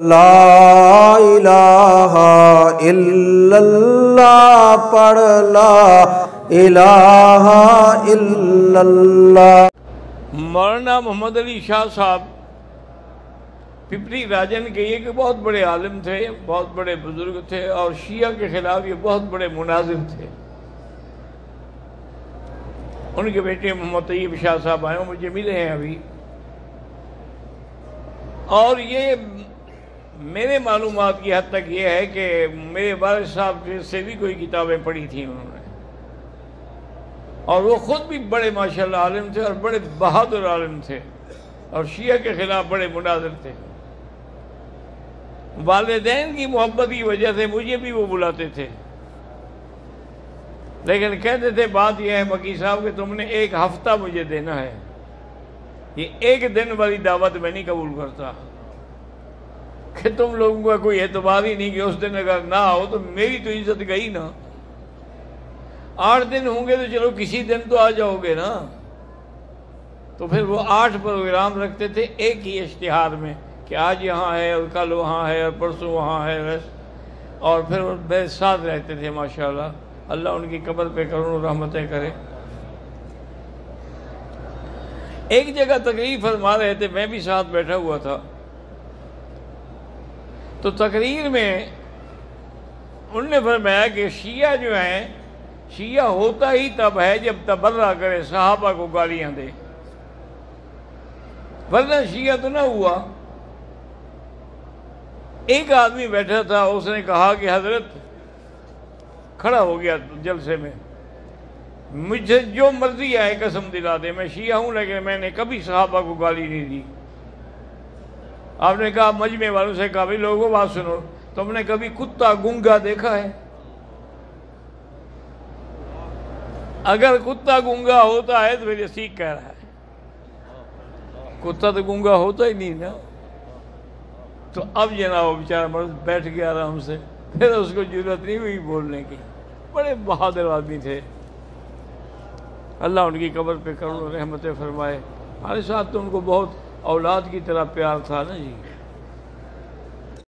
ला इलाहा इल्लल्लाह पढ़ ला इलाहा इल्लल्लाह। मौलाना मोहम्मद अली शाह साहब, पिपरी राजन के ये कि बहुत बड़े आलिम थे, बहुत बड़े बुज़ुर्ग थे और शिया के खिलाफ ये बहुत बड़े मुनाजिम थे। उनके बेटे मोहम्मद तय्यब शाह साहब आए मुझे मिले हैं अभी। और ये मेरे मालूम की हद तक ये है कि मेरे वाल साहब से भी कोई किताबें पढ़ी थी उन्होंने। और वो खुद भी बड़े माशाल्लाह आलिम थे और बड़े बहादुर आलिम थे और शिया के खिलाफ बड़े मुनाजर थे। वालदेन की मोहब्बत की वजह से मुझे भी वो बुलाते थे। लेकिन कहते थे, बात यह है मकी साहब कि तुमने एक हफ़्ता मुझे देना है। ये एक दिन वाली दावत मैं नहीं कबूल करता। कि तुम लोगों का कोई एतबार ही नहीं कि उस दिन अगर ना हो तो मेरी तो इज़्ज़त गई ना। आठ दिन होंगे तो चलो किसी दिन तो आ जाओगे ना। तो फिर वो आठ प्रोग्राम रखते थे एक ही इश्तिहार में कि आज यहाँ है और कल वहाँ है और परसों वहाँ है बस। और फिर वो साथ रहते थे, माशाल्लाह। अल्लाह उनकी कब्र पे करूँ रहमतें करे। एक जगह तकलीफ़ फरमा रहे थे, मैं भी साथ बैठा हुआ था। तो तकरीर में उनने फरमाया कि शिया जो है, शिया होता ही तब है जब तबर्रा करे, साहबा को गालियाँ दे। वरना शिया तो ना हुआ। एक आदमी बैठा था, उसने कहा कि हज़रत, खड़ा हो गया जलसे में। मुझे जो मर्ज़ी आए, कसम दिला दे, मैं शिया हूँ, लेकिन मैंने कभी साहबा को गाली नहीं दी। आपने कहा, मजमे वालों से कहा, भाई, लोगों बात सुनो। तुमने कभी कुत्ता गुंगा देखा है? अगर कुत्ता गुंगा होता है तो मेरे सीख कह रहा है। कुत्ता तो गुंगा होता ही नहीं ना। तो अब जनाब बेचारा मर्द बैठ गया आराम से। फिर उसको ज़रूरत नहीं हुई बोलने की। बड़े बहादुर आदमी थे। अल्लाह उनकी कब्र पे करोड़ों रहमतें फरमाए। हमारे साथ तो उनको बहुत औलाद की तरह प्यार था ना जी।